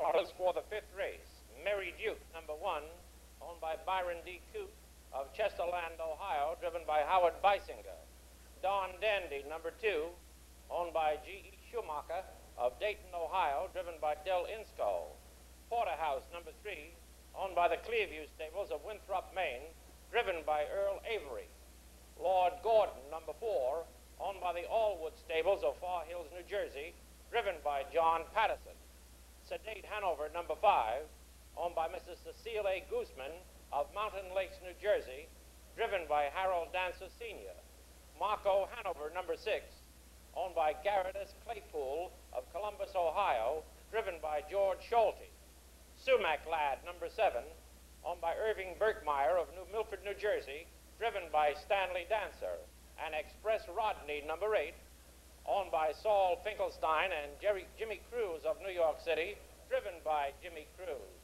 horse for the fifth race. Merrie Duke, number one, owned by Byron D. Coote of Chesterland, Ohio, driven by Howard Beissinger. Darn Dandy, number two, owned by G.E. Schumacher of Dayton, Ohio, driven by Del Insko. Porterhouse, number three, owned by the Clearview Stables of Winthrop, Maine, driven by Earle Avery. Lord Gordon, number four, owned by the Allwood Stables of Far Hills, New Jersey, driven by John Patterson. Sedate Hanover, number five, owned by Mrs. Cecile A. Gooseman of Mountain Lakes, New Jersey, driven by Harold Dancer Sr. Marco Hanover, number six, owned by Garrett S. Claypool of Columbus, Ohio, driven by George Sholty. Sumac Lad, number seven, owned by Irving Birkmeyer of New Milford, New Jersey, driven by Stanley Dancer. And Express Rodney, number eight, owned by Saul Finkelstein and Jerry, Jimmy Cruise of New York City, driven by Jimmy Cruise.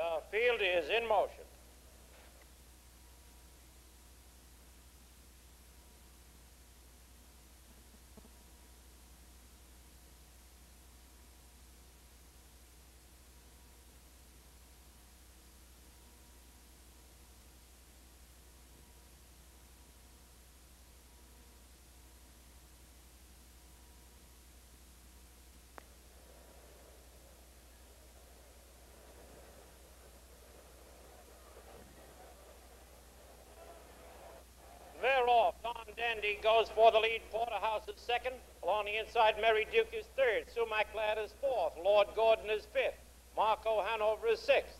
The field is in motion. Off. Darn Dandy goes for the lead. Porterhouse is second. Along the inside, Merrie Duke is third. Su Mac Lad is fourth. Lord Gordon is fifth. Marco Hanover is sixth.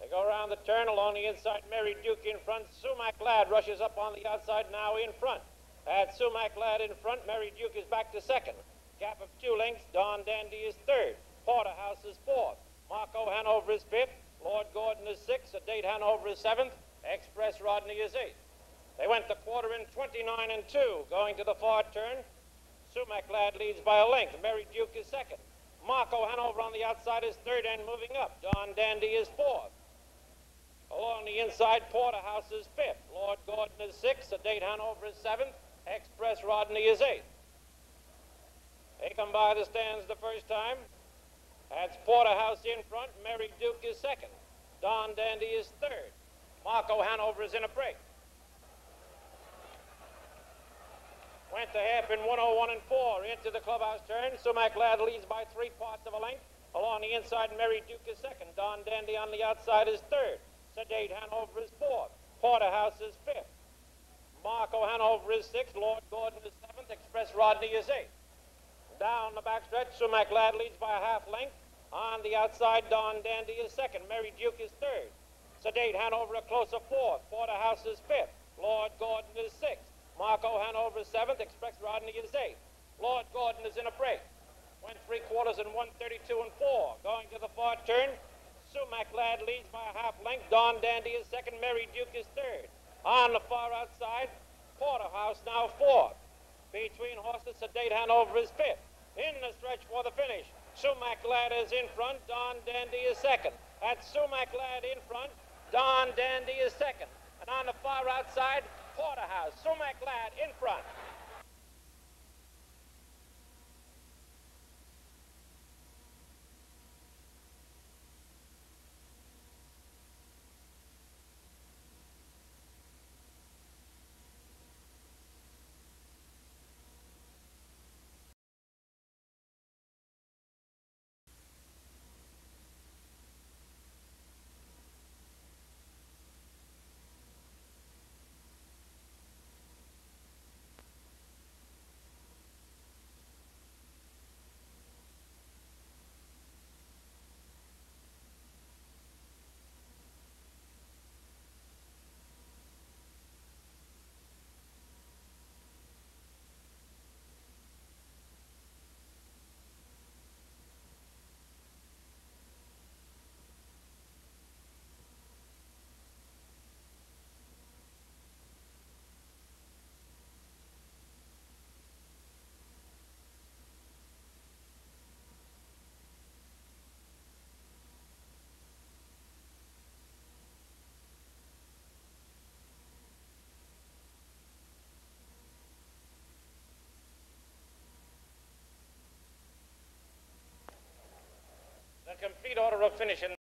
They go around the turn along the inside. Merrie Duke in front. Su Mac Lad rushes up on the outside now in front. At Su Mac Lad in front, Merrie Duke is back to second. Gap of two lengths. Darn Dandy is third. Porterhouse is fourth. Marco Hanover is fifth. Lord Gordon is sixth. Sedate Hanover is seventh. Express Rodney is eighth. They went the quarter in 29 and 2. Going to the far turn, Su Mac Lad leads by a length. Merrie Duke is second. Marco Hanover on the outside is third and moving up. Darn Dandy is fourth. Along the inside, Porterhouse is fifth. Lord Gordon is sixth. Sedate Hanover is seventh. Express Rodney is eighth. They come by the stands the first time. That's Porterhouse in front. Merrie Duke is second. Darn Dandy is third. Marco Hanover is in a break. To half in 101 and 4 into the clubhouse turn. Su Mac Lad leads by three parts of a length. Along the inside, Merrie Duke is second. Darn Dandy on the outside is third. Sedate Hanover is fourth. Porterhouse is fifth. Marco Hanover is sixth. Lord Gordon is seventh. Express Rodney is eighth. Down the backstretch, Su Mac Lad leads by a half length. On the outside, Darn Dandy is second. Merrie Duke is third. Sedate Hanover a closer fourth. Porterhouse is fifth. Lord Gordon is sixth. Marco Hanover is seventh. Express Rodney is eighth. Lord Gordon is in a break. Went three quarters and 132 and four. Going to the far turn, Su Mac Lad leads by a half length. Darn Dandy is second. Merrie Duke is third. On the far outside, Porterhouse now fourth. Between horses, Sedate Hanover is fifth. In the stretch for the finish, Su Mac Lad is in front. Darn Dandy is second. At Su Mac Lad in front, Darn Dandy is second. And on the far outside, Porterhouse. Su Mac Lad in front. Complete order of finish in